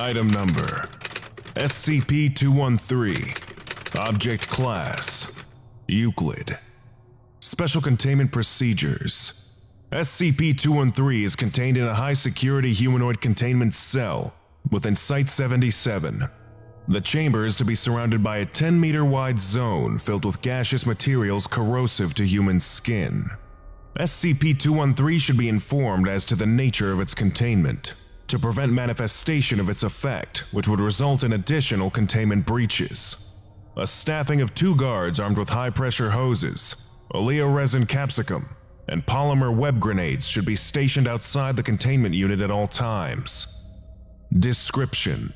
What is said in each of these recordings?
Item number SCP 213. Object Class Euclid. Special Containment Procedures SCP 213 is contained in a high security humanoid containment cell within Site 77. The chamber is to be surrounded by a 10 meter wide zone filled with gaseous materials corrosive to human skin. SCP-213 should be informed as to the nature of its containment, to prevent manifestation of its effect, which would result in additional containment breaches. A staffing of two guards armed with high-pressure hoses, oleoresin capsicum, and polymer web grenades should be stationed outside the containment unit at all times. Description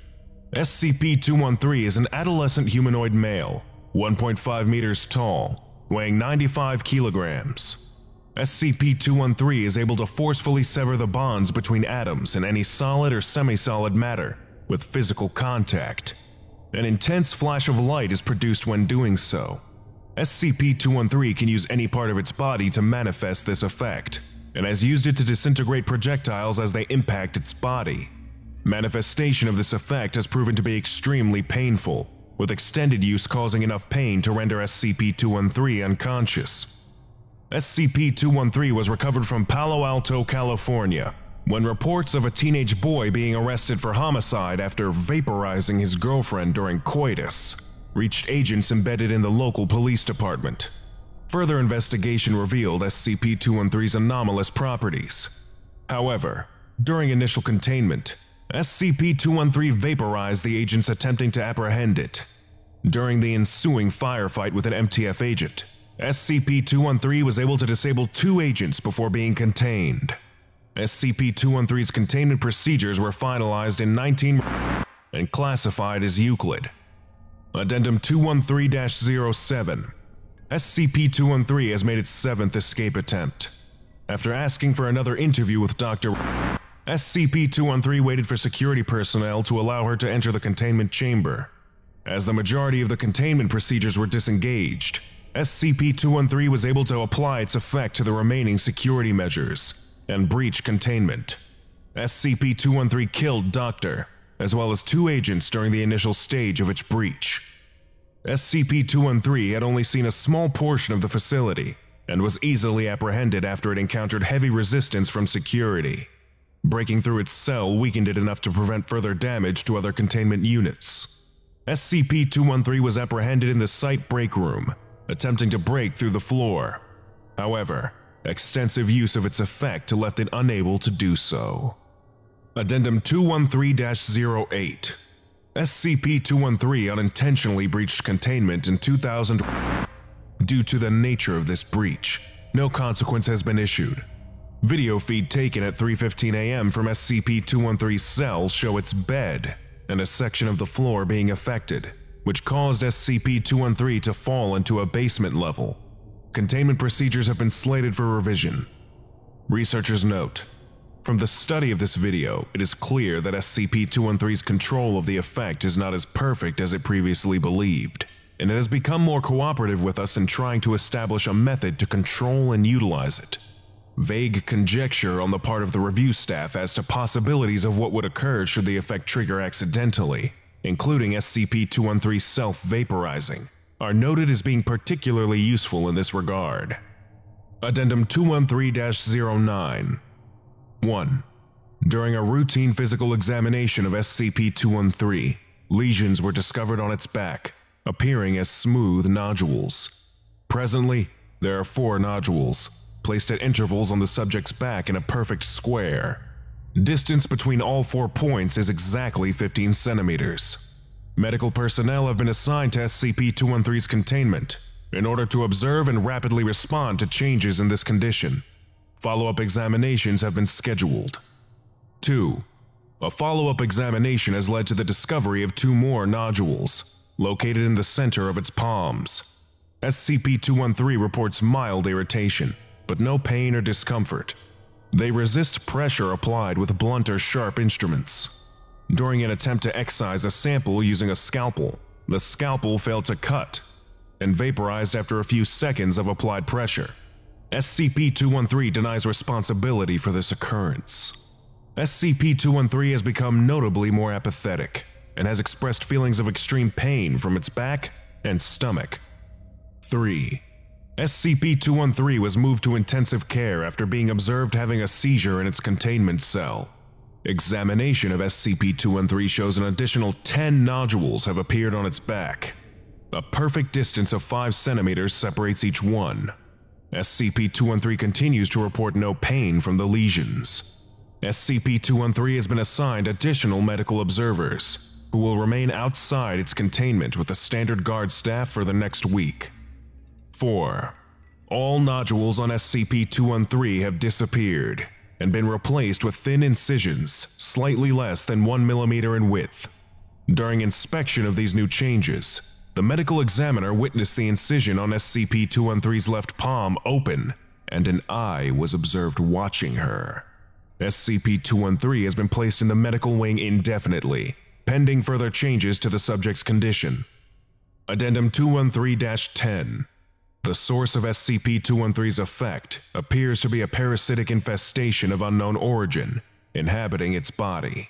SCP-213 is an adolescent humanoid male, 1.5 meters tall, weighing 95 kilograms. SCP-213 is able to forcefully sever the bonds between atoms in any solid or semi-solid matter with physical contact. An intense flash of light is produced when doing so. SCP-213 can use any part of its body to manifest this effect, and has used it to disintegrate projectiles as they impact its body. Manifestation of this effect has proven to be extremely painful, with extended use causing enough pain to render SCP-213 unconscious. SCP-213 was recovered from Palo Alto, California, when reports of a teenage boy being arrested for homicide after vaporizing his girlfriend during coitus reached agents embedded in the local police department. Further investigation revealed SCP-213's anomalous properties. However, during initial containment, SCP-213 vaporized the agents attempting to apprehend it. During the ensuing firefight with an MTF agent, SCP-213 was able to disable two agents before being contained. SCP-213's containment procedures were finalized in 19 and classified as Euclid. Addendum 213-07 SCP-213 has made its seventh escape attempt. After asking for another interview with Dr. SCP-213 waited for security personnel to allow her to enter the containment chamber. As the majority of the containment procedures were disengaged, SCP-213 was able to apply its effect to the remaining security measures and breach containment. SCP-213 killed Doctor, as well as two agents during the initial stage of its breach. SCP-213 had only seen a small portion of the facility and was easily apprehended after it encountered heavy resistance from security. Breaking through its cell weakened it enough to prevent further damage to other containment units. SCP-213 was apprehended in the site break room attempting to break through the floor. However, extensive use of its effect left it unable to do so. Addendum 213-08 SCP-213 unintentionally breached containment in 2000 Due to the nature of this breach, no consequence has been issued. Video feed taken at 3.15 am from SCP-213's cell show its bed and a section of the floor being affected which caused SCP-213 to fall into a basement level. Containment procedures have been slated for revision. Researchers note, from the study of this video, it is clear that SCP-213's control of the effect is not as perfect as it previously believed, and it has become more cooperative with us in trying to establish a method to control and utilize it. Vague conjecture on the part of the review staff as to possibilities of what would occur should the effect trigger accidentally including SCP-213 self-vaporizing, are noted as being particularly useful in this regard. Addendum 213-09 1. During a routine physical examination of SCP-213, lesions were discovered on its back, appearing as smooth nodules. Presently, there are four nodules, placed at intervals on the subject's back in a perfect square, Distance between all four points is exactly 15 centimeters. Medical personnel have been assigned to SCP-213's containment in order to observe and rapidly respond to changes in this condition. Follow-up examinations have been scheduled. 2. A follow-up examination has led to the discovery of two more nodules, located in the center of its palms. SCP-213 reports mild irritation, but no pain or discomfort. They resist pressure applied with blunt or sharp instruments. During an attempt to excise a sample using a scalpel, the scalpel failed to cut and vaporized after a few seconds of applied pressure. SCP-213 denies responsibility for this occurrence. SCP-213 has become notably more apathetic and has expressed feelings of extreme pain from its back and stomach. 3. SCP-213 was moved to intensive care after being observed having a seizure in its containment cell. Examination of SCP-213 shows an additional 10 nodules have appeared on its back. A perfect distance of 5 centimeters separates each one. SCP-213 continues to report no pain from the lesions. SCP-213 has been assigned additional medical observers, who will remain outside its containment with the standard guard staff for the next week. 4. All nodules on SCP-213 have disappeared and been replaced with thin incisions slightly less than 1 millimeter in width. During inspection of these new changes, the medical examiner witnessed the incision on SCP-213's left palm open, and an eye was observed watching her. SCP-213 has been placed in the medical wing indefinitely, pending further changes to the subject's condition. Addendum 213-10 the source of SCP-213's effect appears to be a parasitic infestation of unknown origin, inhabiting its body.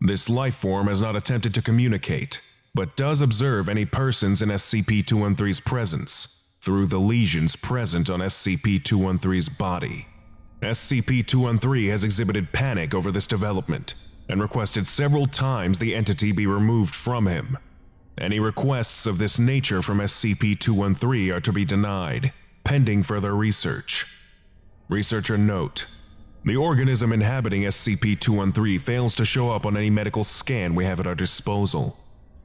This life form has not attempted to communicate, but does observe any persons in SCP-213's presence through the lesions present on SCP-213's body. SCP-213 has exhibited panic over this development and requested several times the entity be removed from him, any requests of this nature from SCP-213 are to be denied, pending further research. Researcher note, the organism inhabiting SCP-213 fails to show up on any medical scan we have at our disposal.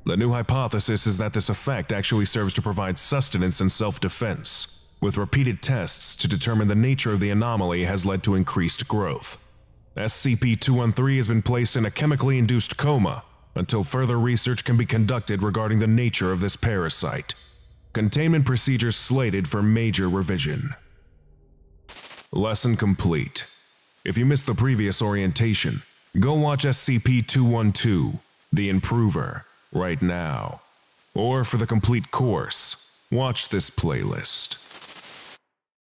The new hypothesis is that this effect actually serves to provide sustenance and self-defense, with repeated tests to determine the nature of the anomaly has led to increased growth. SCP-213 has been placed in a chemically induced coma until further research can be conducted regarding the nature of this parasite. Containment procedures slated for major revision. Lesson complete. If you missed the previous orientation, go watch SCP-212, The Improver, right now. Or for the complete course, watch this playlist.